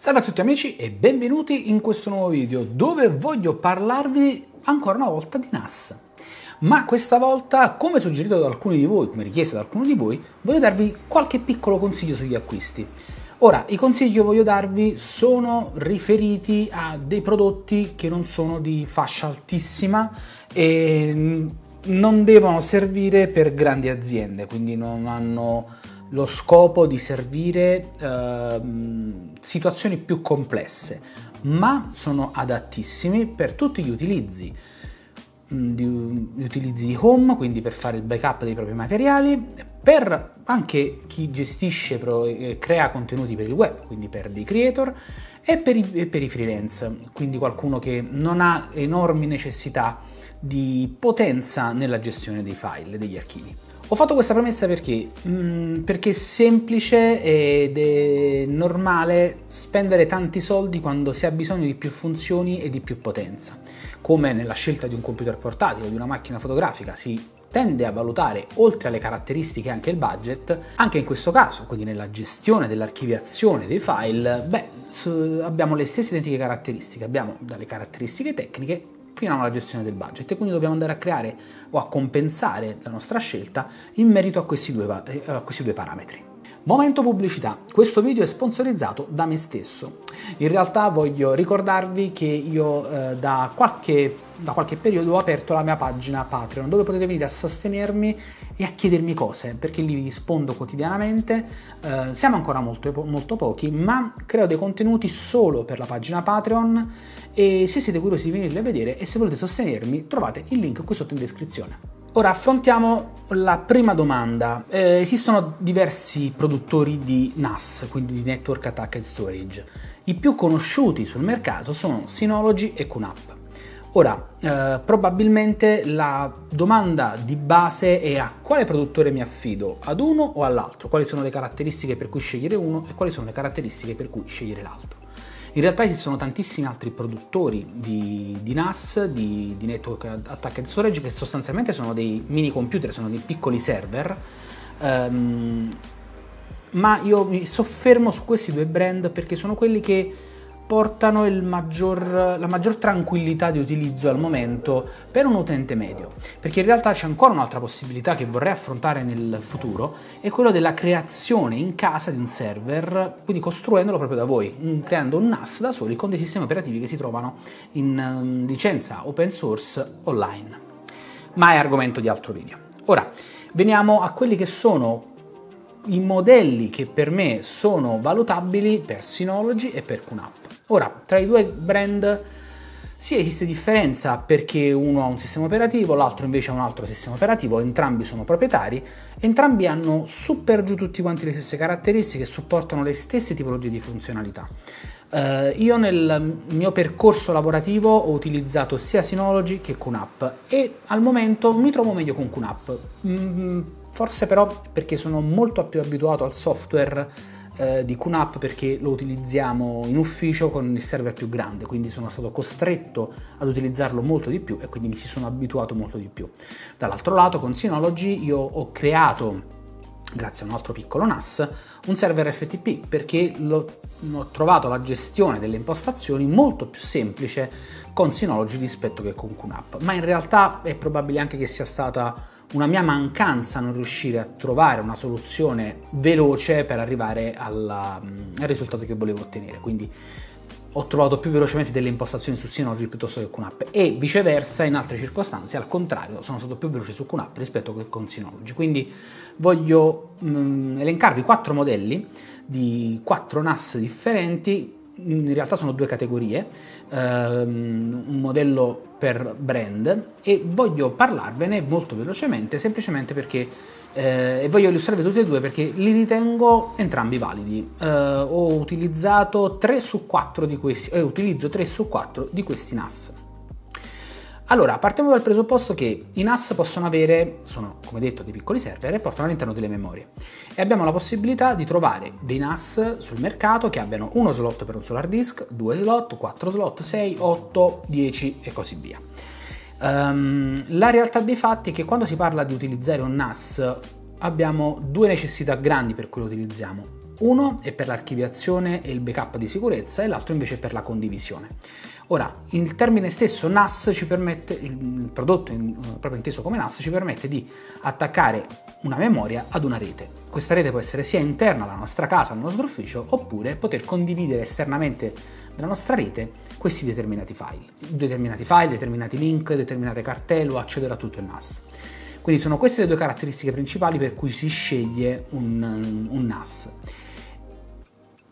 Salve a tutti amici e benvenuti in questo nuovo video dove voglio parlarvi ancora una volta di NAS. Ma questa volta, come suggerito da alcuni di voi, come richiesto da alcuni di voi, voglio darvi qualche piccolo consiglio sugli acquisti. Ora, i consigli che voglio darvi sono riferiti a dei prodotti che non sono di fascia altissima e non devono servire per grandi aziende, quindi non hanno lo scopo di servire eh, situazioni più complesse, ma sono adattissimi per tutti gli utilizzi. Mm, gli utilizzi di home, quindi per fare il backup dei propri materiali, per anche chi gestisce e crea contenuti per il web, quindi per dei creator, e per i, e per i freelance, quindi qualcuno che non ha enormi necessità di potenza nella gestione dei file, degli archivi. Ho fatto questa premessa perché? Mm, perché è semplice ed è normale spendere tanti soldi quando si ha bisogno di più funzioni e di più potenza. Come nella scelta di un computer portatile o di una macchina fotografica si tende a valutare oltre alle caratteristiche anche il budget, anche in questo caso, quindi nella gestione dell'archiviazione dei file, beh, abbiamo le stesse identiche caratteristiche, abbiamo dalle caratteristiche tecniche fino alla gestione del budget e quindi dobbiamo andare a creare o a compensare la nostra scelta in merito a questi due, eh, a questi due parametri. Momento pubblicità. Questo video è sponsorizzato da me stesso. In realtà voglio ricordarvi che io eh, da, qualche, da, qualche, periodo ho aperto la mia pagina Patreon dove potete venire a sostenermi e a chiedermi cose perché lì vi rispondo quotidianamente. Eh, siamo ancora molto, molto pochi, ma creo dei contenuti solo per la pagina Patreon e se siete curiosi di venirli a vedere e se volete sostenermi trovate il link qui sotto in descrizione. Ora affrontiamo la prima domanda. Eh, esistono diversi produttori di NAS, quindi di Network Attached Storage. I più conosciuti sul mercato sono Synology e QNAP. Ora, eh, probabilmente la domanda di base è a quale produttore mi affido, ad uno o all'altro? Quali sono le caratteristiche per cui scegliere uno e quali sono le caratteristiche per cui scegliere l'altro? In realtà esistono tantissimi altri produttori di, di NAS, di, di Network Attacked Storage, che sostanzialmente sono dei mini computer, sono dei piccoli server. Um, ma io mi soffermo su questi due brand perché sono quelli che portano maggior, la maggior tranquillità di utilizzo al momento per un utente medio. Perché in realtà c'è ancora un'altra possibilità che vorrei affrontare nel futuro, è quello della creazione in casa di un server, quindi costruendolo proprio da voi, creando un NAS da soli con dei sistemi operativi che si trovano in um, licenza open source online. Ma è argomento di altro video. Ora, veniamo a quelli che sono i modelli che per me sono valutabili per Synology e per QNAP. Ora, tra i due brand sì esiste differenza perché uno ha un sistema operativo, l'altro invece ha un altro sistema operativo, entrambi sono proprietari, entrambi hanno su per giù tutti quanti le stesse caratteristiche supportano le stesse tipologie di funzionalità. Uh, io nel mio percorso lavorativo ho utilizzato sia Synology che QNAP e al momento mi trovo meglio con QNAP, mm, forse però perché sono molto più abituato al software eh, di QNAP perché lo utilizziamo in ufficio con il server più grande, quindi sono stato costretto ad utilizzarlo molto di più e quindi mi si sono abituato molto di più. Dall'altro lato con Synology io ho creato grazie a un altro piccolo NAS, un server FTP perché lo, ho trovato la gestione delle impostazioni molto più semplice con Synology rispetto che con QNAP, ma in realtà è probabile anche che sia stata una mia mancanza non riuscire a trovare una soluzione veloce per arrivare alla, al risultato che volevo ottenere. Quindi ho trovato più velocemente delle impostazioni su Synology piuttosto che QNAP e viceversa in altre circostanze, al contrario, sono stato più veloce su QNAP rispetto che con Synology. Quindi voglio mh, mm, elencarvi quattro modelli di quattro NAS differenti in realtà sono due categorie, ehm, un modello per brand e voglio parlarvene molto velocemente semplicemente perché eh, e voglio illustrarvi tutti e due perché li ritengo entrambi validi. Eh, ho utilizzato 3 su 4 di questi, eh, utilizzo 3 su 4 di questi NAS. Allora, partiamo dal presupposto che i NAS possono avere, sono come detto dei piccoli server e portano all'interno delle memorie e abbiamo la possibilità di trovare dei NAS sul mercato che abbiano uno slot per un solo hard disk, due slot, quattro slot, 6, 8, 10 e così via. Um, la realtà dei fatti è che quando si parla di utilizzare un NAS abbiamo due necessità grandi per cui lo utilizziamo. Uno è per l'archiviazione e il backup di sicurezza e l'altro invece per la condivisione. Ora, il termine stesso NAS ci permette, il prodotto in, proprio inteso come NAS, ci permette di attaccare una memoria ad una rete. Questa rete può essere sia interna alla nostra casa, al nostro ufficio, oppure poter condividere esternamente nella nostra rete questi determinati file. Determinati file, determinati link, determinate cartelle o accedere a tutto il NAS. Quindi sono queste le due caratteristiche principali per cui si sceglie un, un NAS.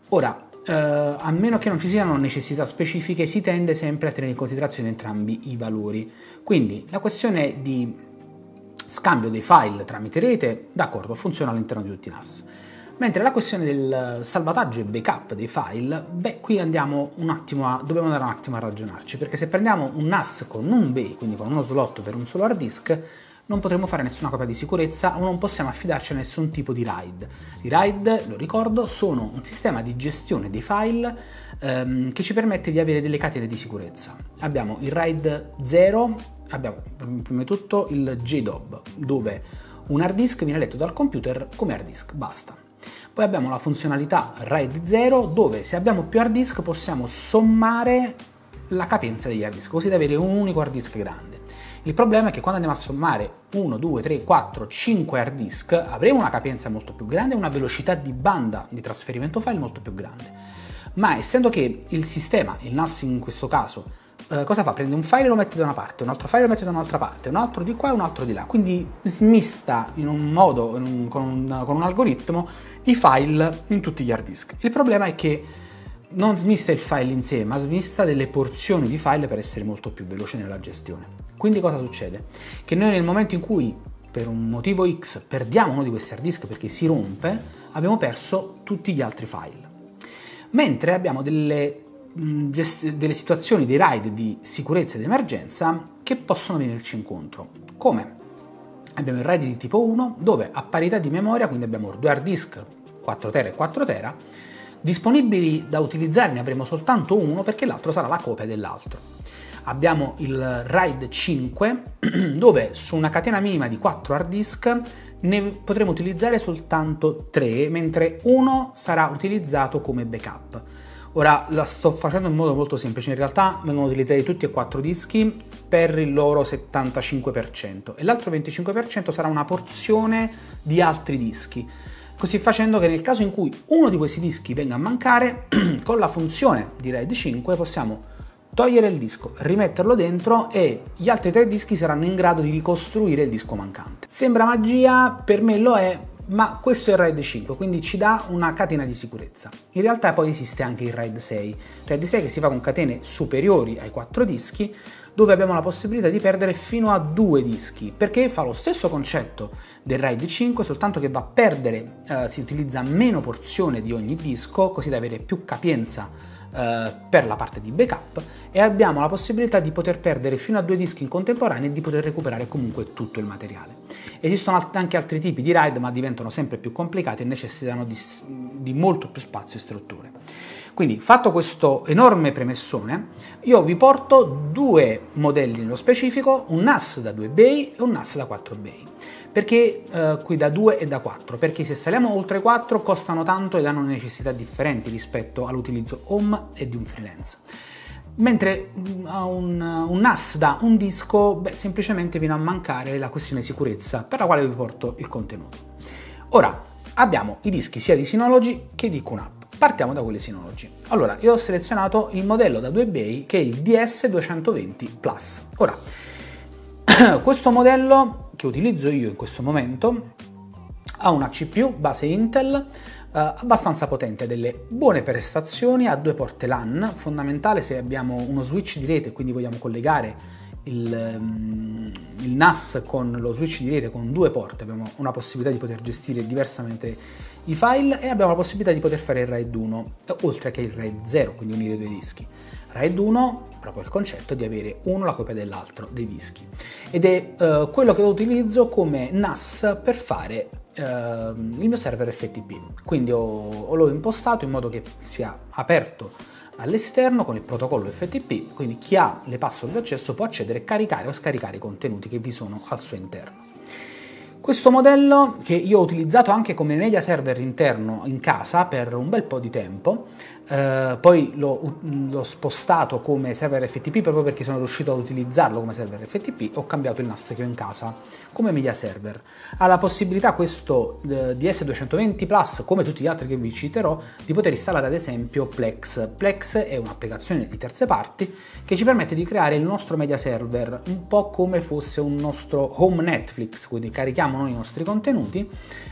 Ora, eh, a meno che non ci siano necessità specifiche, si tende sempre a tenere in considerazione entrambi i valori. Quindi la questione di scambio dei file tramite rete, d'accordo, funziona all'interno di tutti i NAS. Mentre la questione del salvataggio e backup dei file, beh, qui andiamo un attimo a, dobbiamo andare un attimo a ragionarci, perché se prendiamo un NAS con un bay, quindi con uno slot per un solo hard disk, non potremo fare nessuna copia di sicurezza o non possiamo affidarci a nessun tipo di RAID. I RAID, lo ricordo, sono un sistema di gestione dei file ehm, che ci permette di avere delle catene di sicurezza. Abbiamo il RAID 0, abbiamo prima di tutto il JDOB, dove un hard disk viene letto dal computer come hard disk, basta. Poi abbiamo la funzionalità RAID 0, dove se abbiamo più hard disk possiamo sommare la capienza degli hard disk, così da avere un unico hard disk grande. Il problema è che quando andiamo a sommare 1, 2, 3, 4, 5 hard disk avremo una capienza molto più grande e una velocità di banda di trasferimento file molto più grande. Ma essendo che il sistema, il NAS in questo caso, eh, cosa fa? Prende un file e lo mette da una parte, un altro file lo mette da un'altra parte, un altro di qua e un altro di là. Quindi smista in un modo, in un, con, un, con un algoritmo, i file in tutti gli hard disk. Il problema è che non smista il file in sé, ma smista delle porzioni di file per essere molto più veloce nella gestione. Quindi cosa succede? Che noi nel momento in cui per un motivo X perdiamo uno di questi hard disk perché si rompe, abbiamo perso tutti gli altri file. Mentre abbiamo delle, gest- delle situazioni, dei RAID di sicurezza ed emergenza che possono venirci incontro. Come? Abbiamo il RAID di tipo 1 dove a parità di memoria, quindi abbiamo due hard disk 4 tera e 4 tera, disponibili da utilizzare ne avremo soltanto uno perché l'altro sarà la copia dell'altro abbiamo il RAID 5 dove su una catena minima di 4 hard disk ne potremo utilizzare soltanto 3 mentre uno sarà utilizzato come backup. Ora la sto facendo in modo molto semplice, in realtà vengono utilizzati tutti e quattro dischi per il loro 75% e l'altro 25% sarà una porzione di altri dischi. Così facendo che nel caso in cui uno di questi dischi venga a mancare, con la funzione di RAID 5 possiamo togliere il disco, rimetterlo dentro e gli altri tre dischi saranno in grado di ricostruire il disco mancante. Sembra magia, per me lo è, ma questo è il RAID 5, quindi ci dà una catena di sicurezza. In realtà poi esiste anche il RAID 6, RAID 6 che si fa con catene superiori ai 4 dischi, dove abbiamo la possibilità di perdere fino a due dischi, perché fa lo stesso concetto del RAID 5, soltanto che va a perdere, eh, si utilizza meno porzione di ogni disco, così da avere più capienza eh, per la parte di backup e abbiamo la possibilità di poter perdere fino a due dischi in contemporanea e di poter recuperare comunque tutto il materiale. Esistono anche altri tipi di RAID ma diventano sempre più complicati e necessitano di, di molto più spazio e strutture. Quindi, fatto questo enorme premessone, io vi porto due modelli nello specifico, un NAS da 2 bay e un NAS da 4 bay. Perché eh, qui da 2 e da 4? Perché se saliamo oltre 4 costano tanto ed hanno necessità differenti rispetto all'utilizzo home e di un freelance. Mentre mm, un, un NAS da un disco, beh, semplicemente viene a mancare la questione sicurezza per la quale vi porto il contenuto. Ora, abbiamo i dischi sia di Synology che di QNAP. Partiamo da quelli Synology. Allora, io ho selezionato il modello da 2 bay che è il DS220 Plus. Ora, questo modello che utilizzo io in questo momento ha una CPU base Intel eh, abbastanza potente, delle buone prestazioni, ha due porte LAN, fondamentale se abbiamo uno switch di rete, quindi vogliamo collegare il, um, il, NAS con lo switch di rete con due porte, abbiamo una possibilità di poter gestire diversamente i file e abbiamo la possibilità di poter fare il RAID 1, oltre che il RAID 0, quindi unire due dischi. RAID 1 proprio il concetto di avere uno la copia dell'altro dei dischi. Ed è uh, quello che utilizzo come NAS per fare uh, il mio server FTP quindi ho, ho, l'ho impostato in modo che sia aperto all'esterno con il protocollo FTP quindi chi ha le password di accesso può accedere caricare o scaricare i contenuti che vi sono al suo interno. Questo modello che io ho utilizzato anche come media server interno in casa per un bel po' di tempo, eh, poi l'ho, l'ho, spostato come server FTP proprio perché sono riuscito ad utilizzarlo come server FTP, ho cambiato il NAS che ho in casa come media server. Ha la possibilità questo eh, DS220 Plus, come tutti gli altri che vi citerò, di poter installare ad esempio Plex. Plex è un'applicazione di terze parti che ci permette di creare il nostro media server un po' come fosse un nostro home Netflix, quindi carichiamo noi i nostri contenuti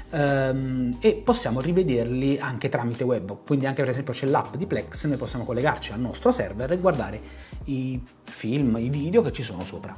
ehm, e possiamo rivederli anche tramite web. Quindi anche per esempio c'è l'app di Plex, noi possiamo collegarci al nostro server e guardare i film, i video che ci sono sopra.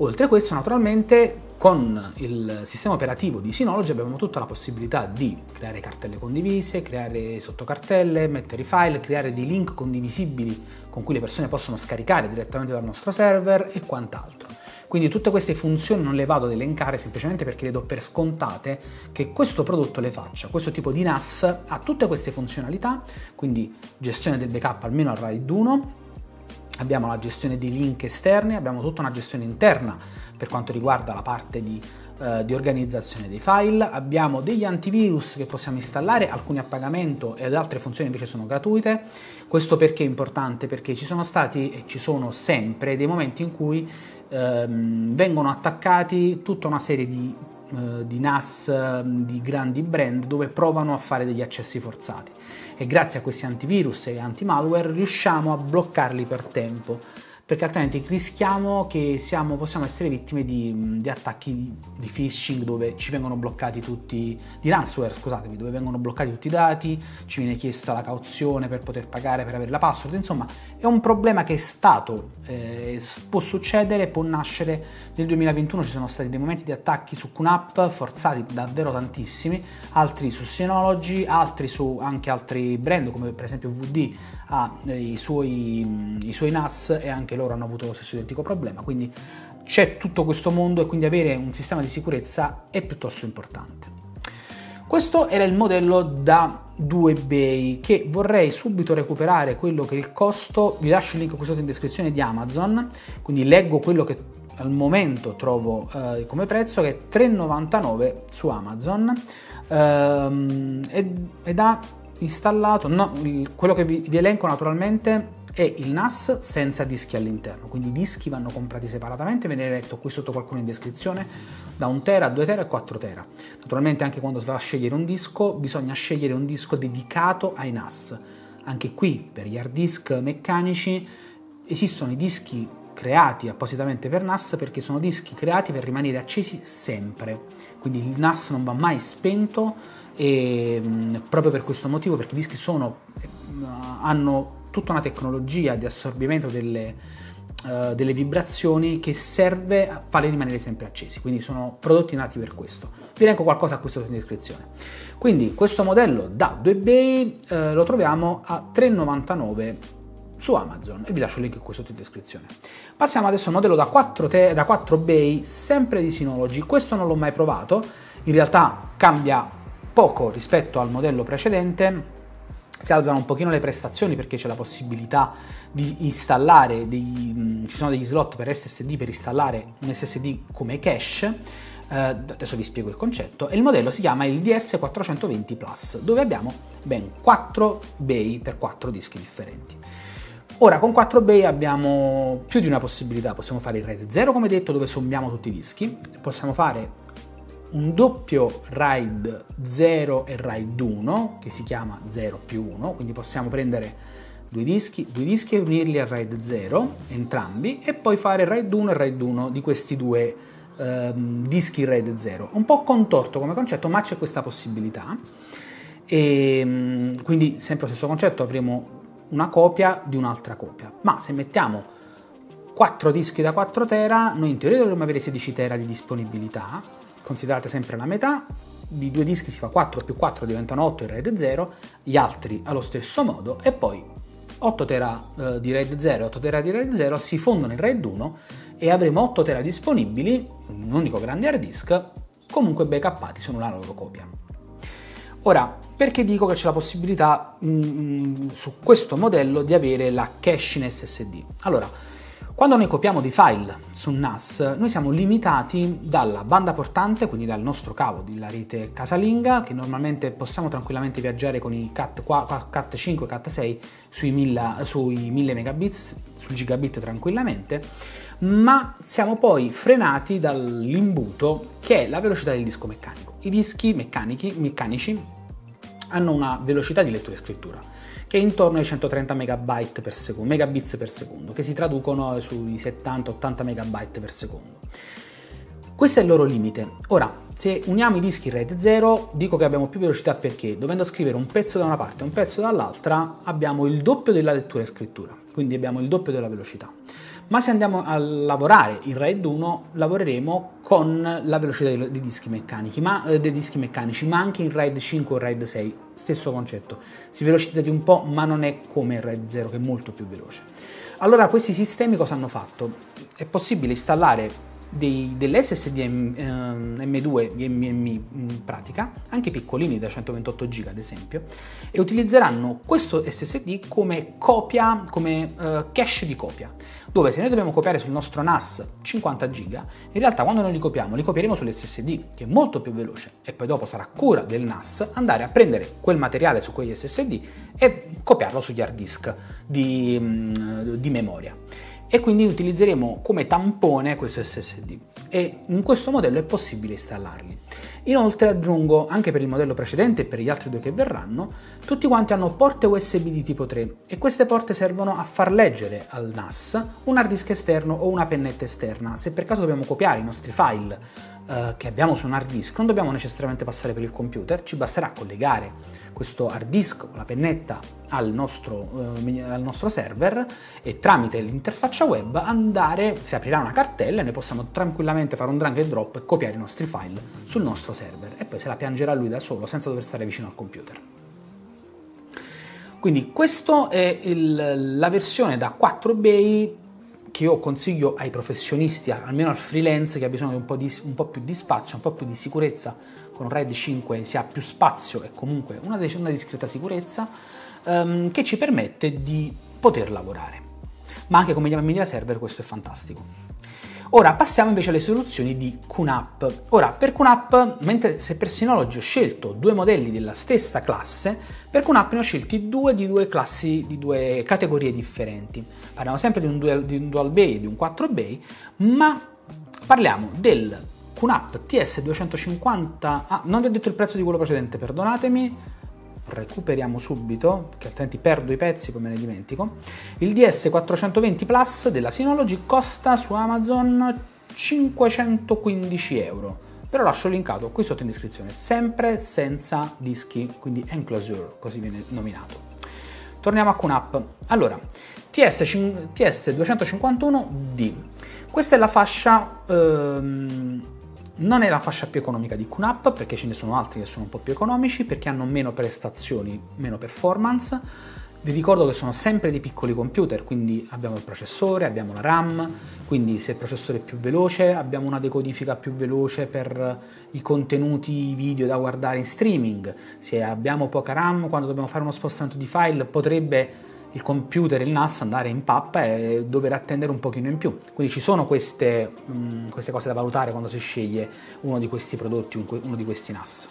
Oltre a questo, naturalmente, con il sistema operativo di Synology abbiamo tutta la possibilità di creare cartelle condivise, creare sottocartelle, mettere i file, creare dei link condivisibili con cui le persone possono scaricare direttamente dal nostro server e quant'altro. Quindi tutte queste funzioni non le vado ad elencare semplicemente perché le do per scontate che questo prodotto le faccia. Questo tipo di NAS ha tutte queste funzionalità, quindi gestione del backup almeno al RAID 1, abbiamo la gestione di link esterni, abbiamo tutta una gestione interna per quanto riguarda la parte di, eh, di, organizzazione dei file, abbiamo degli antivirus che possiamo installare, alcuni a pagamento ed altre funzioni invece sono gratuite. Questo perché è importante? Perché ci sono stati e ci sono sempre dei momenti in cui ehm, vengono attaccati tutta una serie di, eh, di NAS di grandi brand dove provano a fare degli accessi forzati e grazie a questi antivirus e anti-malware riusciamo a bloccarli per tempo perché altrimenti rischiamo che siamo, possiamo essere vittime di, di, attacchi di phishing dove ci vengono bloccati tutti, di ransomware scusatemi, dove vengono bloccati tutti i dati, ci viene chiesta la cauzione per poter pagare, per avere la password, insomma è un problema che è stato, eh, può succedere, può nascere, nel 2021 ci sono stati dei momenti di attacchi su QNAP forzati davvero tantissimi, altri su Synology, altri su anche altri brand come per esempio VD ha eh, i, suoi, i suoi NAS e anche loro hanno avuto lo stesso identico problema, quindi c'è tutto questo mondo e quindi avere un sistema di sicurezza è piuttosto importante. Questo era il modello da 2 bay che vorrei subito recuperare quello che è il costo, vi lascio il link qui sotto in descrizione di Amazon, quindi leggo quello che al momento trovo eh, come prezzo che è 3,99 su Amazon ehm, ed, ed ha installato, no, quello che vi, vi elenco naturalmente è il NAS senza dischi all'interno, quindi i dischi vanno comprati separatamente, ve ne eletto qui sotto qualcuno in descrizione, da 1 tera, 2 tera e 4 tera. Naturalmente anche quando si va a scegliere un disco bisogna scegliere un disco dedicato ai NAS. Anche qui per gli hard disk meccanici esistono i dischi creati appositamente per NAS perché sono dischi creati per rimanere accesi sempre. Quindi il NAS non va mai spento e mh, proprio per questo motivo, perché i dischi sono, uh, hanno tutta una tecnologia di assorbimento delle, uh, delle, vibrazioni che serve a farli rimanere sempre accesi, quindi sono prodotti nati per questo. Vi elenco qualcosa a questo in descrizione. Quindi questo modello da 2 bay uh, lo troviamo a 3,99 su Amazon e vi lascio il link qui sotto in descrizione. Passiamo adesso al modello da 4, te- da 4 bay, sempre di Synology. Questo non l'ho mai provato, in realtà cambia poco rispetto al modello precedente, si alzano un pochino le prestazioni perché c'è la possibilità di installare, mm, ci sono degli slot per SSD per installare un SSD come cache, eh, adesso vi spiego il concetto, e il modello si chiama il DS420 Plus, dove abbiamo ben 4 bay per 4 dischi differenti. Ora con 4 bay abbiamo più di una possibilità, possiamo fare il RAID 0 come detto dove sommiamo tutti i dischi, possiamo fare un doppio RAID 0 e RAID 1 che si chiama 0 più 1, quindi possiamo prendere due dischi, due dischi e unirli a RAID 0 entrambi e poi fare RAID 1 e RAID 1 di questi due ehm, dischi RAID 0. Un po' contorto come concetto ma c'è questa possibilità. E ehm, quindi sempre lo stesso concetto avremo una copia di un'altra copia. Ma se mettiamo 4 dischi da 4 tera noi in teoria dovremmo avere 16 tera di disponibilità considerate sempre la metà, di due dischi si fa 4 più 4 diventano 8 in RAID 0, gli altri allo stesso modo e poi 8 tera eh, di RAID 0 e 8 tera di RAID 0 si fondono in RAID 1 e avremo 8 tera disponibili, un unico grande hard disk, comunque backuppati su una loro copia. Ora, perché dico che c'è la possibilità mh, mm, mm, su questo modello di avere la cache in SSD? Allora, Quando noi copiamo dei file su NAS, noi siamo limitati dalla banda portante, quindi dal nostro cavo della rete casalinga, che normalmente possiamo tranquillamente viaggiare con i CAT, 4, CAT 5, CAT 6 sui 1000, sui 1000 megabits, sul gigabit tranquillamente, ma siamo poi frenati dall'imbuto che è la velocità del disco meccanico. I dischi meccanici hanno una velocità di lettura e scrittura che è intorno ai 130 MB per secondo, megabits per secondo, che si traducono sui 70-80 MB per secondo. Questo è il loro limite. Ora, se uniamo i dischi RAID 0, dico che abbiamo più velocità perché dovendo scrivere un pezzo da una parte e un pezzo dall'altra, abbiamo il doppio della lettura e scrittura, quindi abbiamo il doppio della velocità ma se andiamo a lavorare in RAID 1 lavoreremo con la velocità dei, dischi, meccanici, ma, eh, dei dischi meccanici, ma anche in RAID 5 o RAID 6, stesso concetto, si velocizza di un po' ma non è come il RAID 0 che è molto più veloce. Allora questi sistemi cosa hanno fatto? È possibile installare dei, delle SSD M, 2 NVMe in pratica, anche piccolini da 128 GB ad esempio, e utilizzeranno questo SSD come copia, come uh, cache di copia, dove se noi dobbiamo copiare sul nostro NAS 50 GB, in realtà quando noi li copiamo li copieremo sull'SSD, che è molto più veloce, e poi dopo sarà cura del NAS andare a prendere quel materiale su quegli SSD e copiarlo sugli hard disk di, mm, di memoria e quindi utilizzeremo come tampone questo SSD e in questo modello è possibile installarli. Inoltre aggiungo anche per il modello precedente e per gli altri due che verranno, tutti quanti hanno porte USB di tipo 3 e queste porte servono a far leggere al NAS un hard disk esterno o una pennetta esterna. Se per caso dobbiamo copiare i nostri file eh, che abbiamo su un hard disk, non dobbiamo necessariamente passare per il computer, ci basterà collegare questo hard disk la pennetta al nostro, eh, al nostro server e tramite l'interfaccia web andare, si aprirà una cartella e noi possiamo tranquillamente fare un drag and drop e copiare i nostri file sul nostro server e poi se la piangerà lui da solo senza dover stare vicino al computer. Quindi questa è il, la versione da 4 bay che io consiglio ai professionisti, almeno al freelance che ha bisogno di un po, di, un po' più di spazio, un po' più di sicurezza, con RAID 5 si ha più spazio e comunque una, una discreta sicurezza, um, che ci permette di poter lavorare. Ma anche come media server questo è fantastico. Ora passiamo invece alle soluzioni di QNAP. Ora per QNAP, mentre se per Synology ho scelto due modelli della stessa classe, per QNAP ne ho scelti due di due classi, di due categorie differenti. Parliamo sempre di un dual, di un dual bay e di un 4 bay, ma parliamo del QNAP TS250, ah non vi ho detto il prezzo di quello precedente, perdonatemi, recuperiamo subito, che altrimenti perdo i pezzi, poi me ne dimentico. Il DS420 Plus della Synology costa su Amazon 515 euro. Però lascio linkato qui sotto in descrizione, sempre senza dischi, quindi enclosure, così viene nominato. Torniamo a QNAP. Allora, TS, TS251D. Questa è la fascia ehm, non è la fascia più economica di QNAP perché ce ne sono altri che sono un po' più economici perché hanno meno prestazioni, meno performance. Vi ricordo che sono sempre dei piccoli computer, quindi abbiamo il processore, abbiamo la RAM, quindi se il processore è più veloce abbiamo una decodifica più veloce per i contenuti video da guardare in streaming. Se abbiamo poca RAM, quando dobbiamo fare uno spostamento di file potrebbe il computer, il NAS andare in pappa e dover attendere un pochino in più. Quindi ci sono queste, mh, mm, queste cose da valutare quando si sceglie uno di questi prodotti, uno di questi NAS.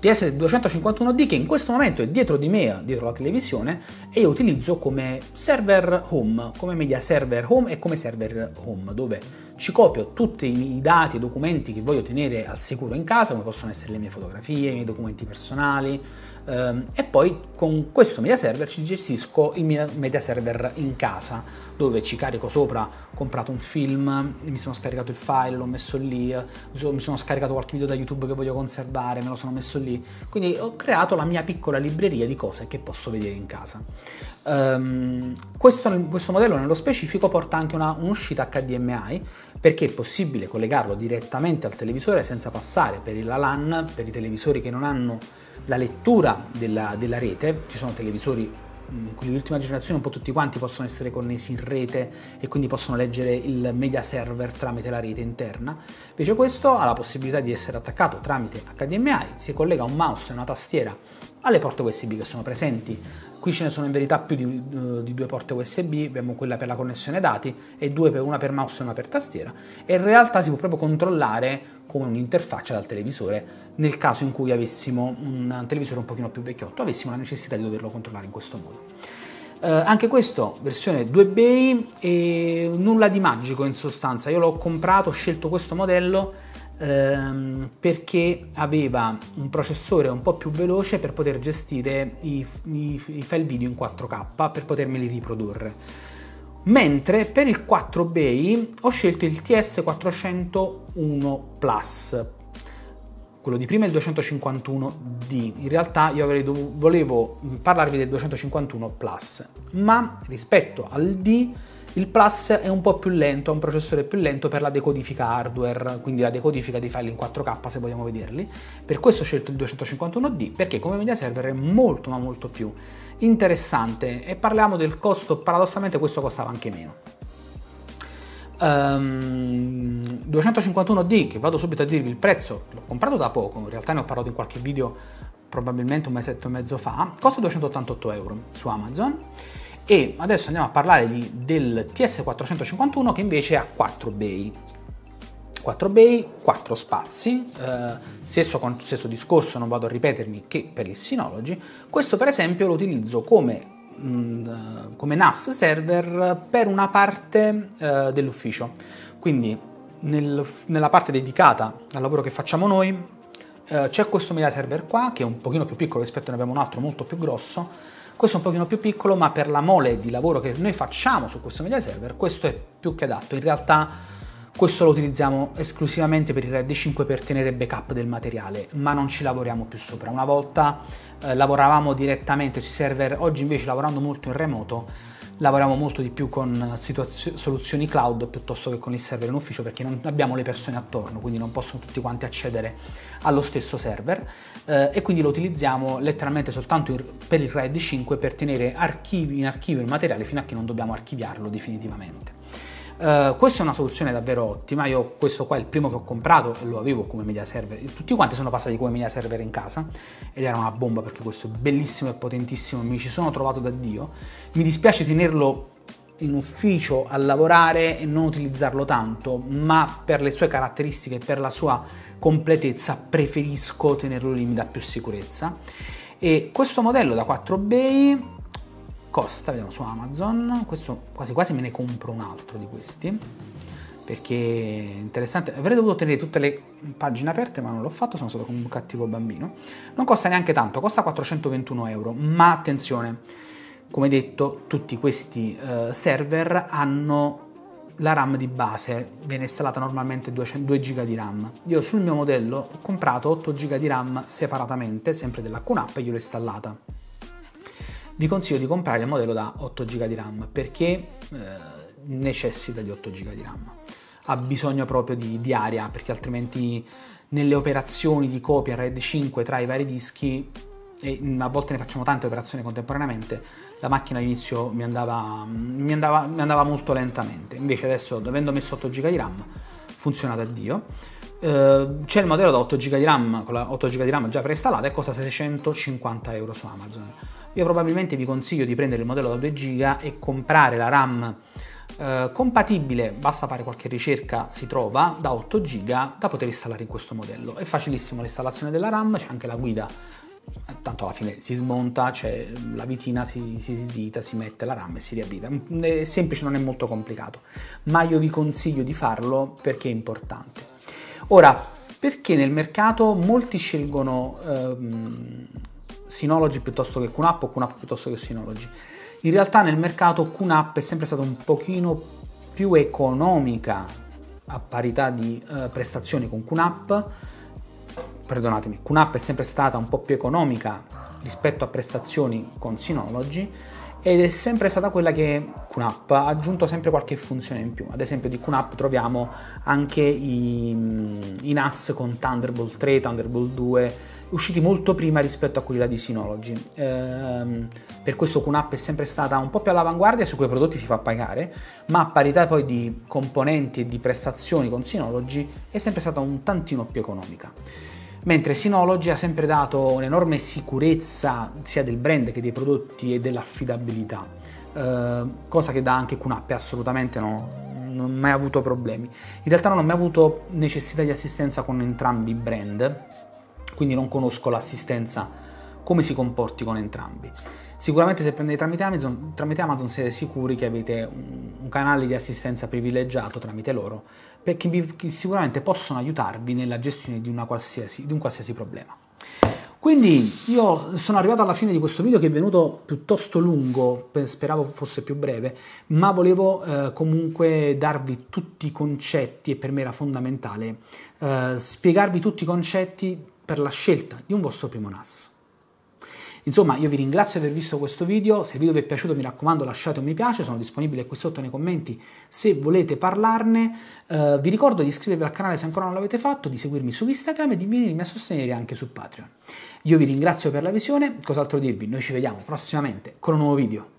TS251D che in questo momento è dietro di me, dietro la televisione, e io utilizzo come server home, come media server home e come server home, dove ci copio tutti i dati e documenti che voglio tenere al sicuro in casa, come possono essere le mie fotografie, i miei documenti personali, ehm, e poi con questo media server ci gestisco il mio media server in casa, dove ci carico sopra, ho comprato un film, mi sono scaricato il file, l'ho messo lì, mi sono scaricato qualche video da YouTube che voglio conservare, me lo sono messo lì, quindi ho creato la mia piccola libreria di cose che posso vedere in casa. Um, questo, questo, modello nello specifico porta anche una, un'uscita HDMI perché è possibile collegarlo direttamente al televisore senza passare per la LAN, per i televisori che non hanno la lettura della, della rete, ci sono televisori mm, quelli di ultima generazione un po' tutti quanti possono essere connessi in rete e quindi possono leggere il media server tramite la rete interna. Invece questo ha la possibilità di essere attaccato tramite HDMI, si collega un mouse e una tastiera alle porte USB che sono presenti qui ce ne sono in verità più di, uh, di, due porte USB, abbiamo quella per la connessione dati e due per una per mouse e una per tastiera e in realtà si può proprio controllare come un'interfaccia dal televisore nel caso in cui avessimo un televisore un pochino più vecchiotto, avessimo la necessità di doverlo controllare in questo modo. Eh, anche questo, versione 2 bay e nulla di magico in sostanza, io l'ho comprato, ho scelto questo modello ehm, perché aveva un processore un po' più veloce per poter gestire i, i, i file video in 4K per potermeli riprodurre. Mentre per il 4 bay ho scelto il TS401 Plus quello di prima è il 251D in realtà io avrei dov- volevo parlarvi del 251 Plus ma rispetto al D il Plus è un po' più lento, ha un processore più lento per la decodifica hardware, quindi la decodifica dei file in 4K se vogliamo vederli. Per questo ho scelto il 251D perché come media server è molto ma molto più interessante e parliamo del costo, paradossalmente questo costava anche meno. Um, ehm, 251D, che vado subito a dirvi il prezzo, l'ho comprato da poco, in realtà ne ho parlato in qualche video probabilmente un mesetto e mezzo fa, costa 288 euro su Amazon e adesso andiamo a parlare del TS451 che invece ha 4 bay. 4 bay, 4 spazi, eh, stesso, stesso discorso, non vado a ripetermi che per il Synology. Questo per esempio lo utilizzo come, mm, come NAS server per una parte eh, dell'ufficio. Quindi nel, nella parte dedicata al lavoro che facciamo noi eh, c'è questo media server qua che è un pochino più piccolo rispetto a ne abbiamo un altro molto più grosso questo è un pochino più piccolo, ma per la mole di lavoro che noi facciamo su questo media server, questo è più che adatto. In realtà questo lo utilizziamo esclusivamente per il RAID 5 per tenere backup del materiale, ma non ci lavoriamo più sopra. Una volta eh, lavoravamo direttamente sui server, oggi invece lavorando molto in remoto, lavoriamo molto di più con situazio- soluzioni cloud piuttosto che con il server in ufficio perché non abbiamo le persone attorno, quindi non possono tutti quanti accedere allo stesso server eh, e quindi lo utilizziamo letteralmente soltanto per il RAID 5 per tenere archivi, in archivio il materiale fino a che non dobbiamo archiviarlo definitivamente. Uh, questa è una soluzione davvero ottima. Io questo qua è il primo che ho comprato e lo avevo come media server. Tutti quanti sono passati come media server in casa ed era una bomba perché questo è bellissimo e potentissimo. Mi ci sono trovato da Dio. Mi dispiace tenerlo in ufficio a lavorare e non utilizzarlo tanto, ma per le sue caratteristiche e per la sua completezza preferisco tenerlo lì, mi dà più sicurezza. E questo modello da 4 bay costa, vediamo su Amazon, questo quasi quasi me ne compro un altro di questi perché è interessante, avrei dovuto tenere tutte le pagine aperte ma non l'ho fatto, sono stato come un cattivo bambino, non costa neanche tanto, costa 421 euro, ma attenzione, come detto tutti questi uh, server hanno la RAM di base, viene installata normalmente 2 GB di RAM, io sul mio modello ho comprato 8 GB di RAM separatamente, sempre della QNAP e gliel'ho installata vi consiglio di comprare il modello da 8 GB di RAM perché eh, necessita di 8 GB di RAM. Ha bisogno proprio di, di aria perché altrimenti nelle operazioni di copia RAID 5 tra i vari dischi e a volte ne facciamo tante operazioni contemporaneamente, la macchina all'inizio mi andava, mi andava, mi andava molto lentamente. Invece adesso, avendo messo 8 GB di RAM, funziona da Dio. Uh, c'è il modello da 8 GB di RAM con la 8 GB di RAM già preinstallata e costa 650 euro su Amazon. Io probabilmente vi consiglio di prendere il modello da 2 GB e comprare la RAM eh, compatibile, basta fare qualche ricerca, si trova, da 8 GB da poter installare in questo modello. È facilissimo l'installazione della RAM, c'è anche la guida, eh, tanto alla fine si smonta, c'è la vitina, si, si sdita, si mette la RAM e si riavvita. È semplice, non è molto complicato, ma io vi consiglio di farlo perché è importante. Ora, perché nel mercato molti scelgono ehm, Synology piuttosto che QNAP o QNAP piuttosto che Synology. In realtà nel mercato QNAP è sempre stata un pochino più economica a parità di eh, prestazioni con QNAP. Perdonatemi, QNAP è sempre stata un po' più economica rispetto a prestazioni con Synology ed è sempre stata quella che QNAP ha aggiunto sempre qualche funzione in più. Ad esempio di QNAP troviamo anche i, i NAS con Thunderbolt 3, Thunderbolt 2, usciti molto prima rispetto a quelli di Synology. Ehm, per questo QNAP è sempre stata un po' più all'avanguardia, su quei prodotti si fa pagare, ma a parità poi di componenti e di prestazioni con Synology è sempre stata un tantino più economica. Mentre Synology ha sempre dato un'enorme sicurezza sia del brand che dei prodotti e dell'affidabilità, eh, cosa che da anche QNAP assolutamente no, non ho mai avuto problemi. In realtà non ho mai avuto necessità di assistenza con entrambi i brand, quindi non conosco l'assistenza come si comporti con entrambi. Sicuramente se prendete tramite Amazon, tramite Amazon siete sicuri che avete un, un, canale di assistenza privilegiato tramite loro, perché vi, sicuramente possono aiutarvi nella gestione di, di un qualsiasi problema. Quindi io sono arrivato alla fine di questo video che è venuto piuttosto lungo, speravo fosse più breve, ma volevo eh, comunque darvi tutti i concetti e per me era fondamentale eh, spiegarvi tutti i concetti per la scelta di un vostro primo NAS. Insomma, io vi ringrazio di aver visto questo video, se il video vi è piaciuto mi raccomando lasciate un mi piace, sono disponibile qui sotto nei commenti se volete parlarne. Uh, vi ricordo di iscrivervi al canale se ancora non l'avete fatto, di seguirmi su Instagram e di venirmi a sostenere anche su Patreon. Io vi ringrazio per la visione, cos'altro dirvi? Noi ci vediamo prossimamente con un nuovo video.